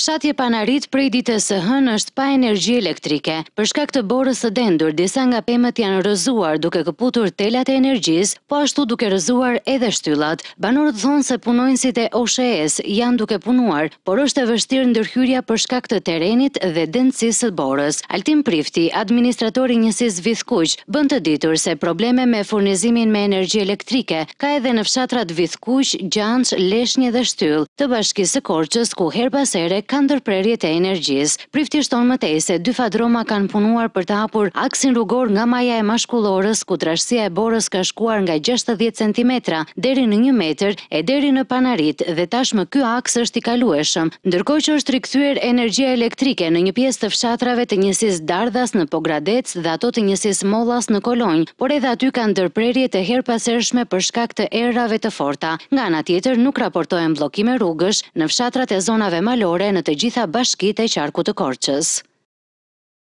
Fshati i Panaritit prej ditës së hënë është pa energji elektrike. Për shkak të borës së dendur, disa nga pemët janë rrëzuar duke këputur telat e energjisë, po ashtu duke rrëzuar edhe shtyllat. Banorët thonë se punonjësit e OSHEE-s janë duke punuar, por është e vështirë ndërhyrja për shkak të terrenit dhe dendësisë së borës. Altin Prifti, administratori i njësisë Vithkuq, bën të ditur se probleme me furnizimin me energji elektrike Ka edhe në fshatrat Vithkuq, Gjanç, Leshnje dhe Shtyllë të bashkisë së Korçës ku herë pas here ka ndërprerje të energjisë. Prifti shton më tej se dy fadroma kanë punuar për të hapur aksin rrugor nga maja e Mashkullorës ku trashësia e borës ka shkuar nga gjashtëdhjetë centimetra deri në një metër e deri në Panarit dhe tashmë ky aks është i kalueshëm ndërkohë që është rikthyer energjia elektrike në një pjesë të fshatrave të njësisë Dardhas në Pogradec dhe ato të njësisë Mollas në Kolonjë, por edhe aty ka ndërprerje të herëpashershme për shkak të erërave të forta. Nga ana tjetër, nuk raportohen bllokime rrugësh në fshatrat e zonave malore në të gjitha bashkitë e qarkut të Korçës.